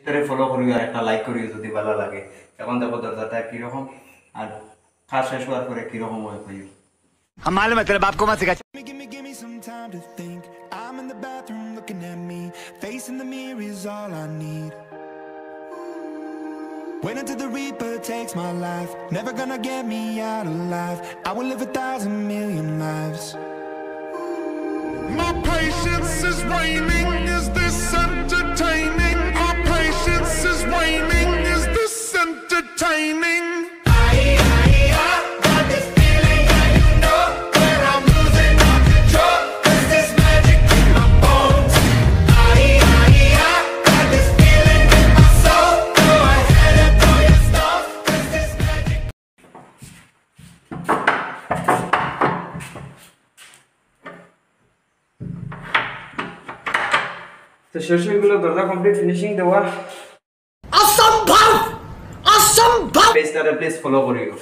ভিতরে ফলো করিও আর একটা লাইক করিও যদি ভালো লাগে এখন দেখো দরজাটা কীরকম আর কাজ শেষ হওয়ার পরে কীরকম হয়ে হইও মালুম bathroom looking at me. The mirror is all I need. Until the Reaper takes my life. Never gonna get me out alive. I will live a thousand million lives. My patience is waning. তো শস্যগুলো দরজা complete finishing দেওয়া অসম্ভব অসম্ভব পেজটারে please follow করিও